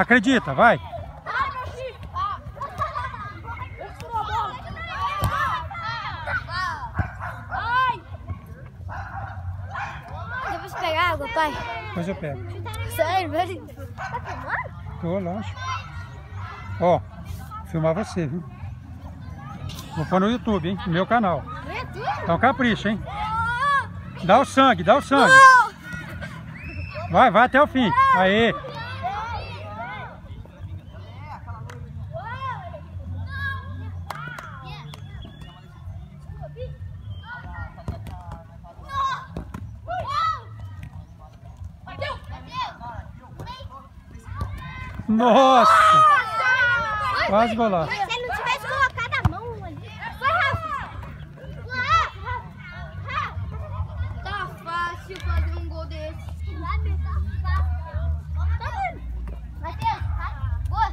Acredita, vai. Depois pegar água, pai. Depois eu pego. Sério, velho? Tá filmando? Tô, lógico. Ó, filmar você, viu? Vou pôr no YouTube, hein? No meu canal. É? Então capricha, hein? Dá o sangue, dá o sangue. Vai, vai até o fim. Aê. Nossa! Nossa! Quase golaço. Se ele não tivesse colocado a mão ali. Foi, Rafa! Tá fácil fazer um gol desse. Tá fácil. Vai! vendo? Matheus, boa.